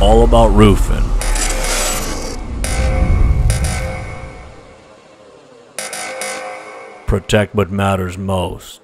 All about roofing. Protect what matters most.